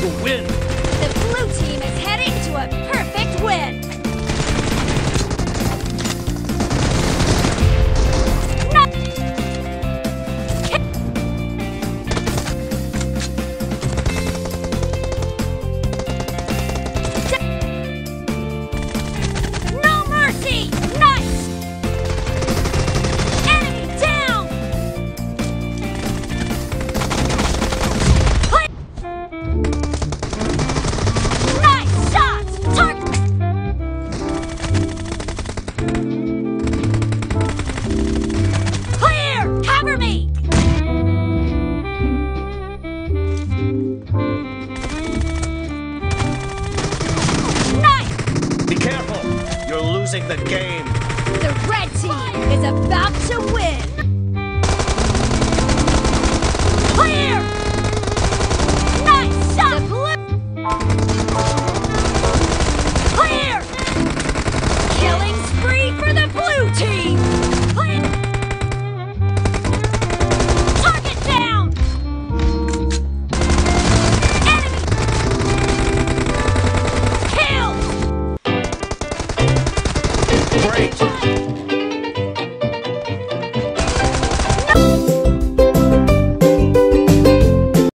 to win. The blue team is heading to a perfect win. The game. The red team is about to Rachel.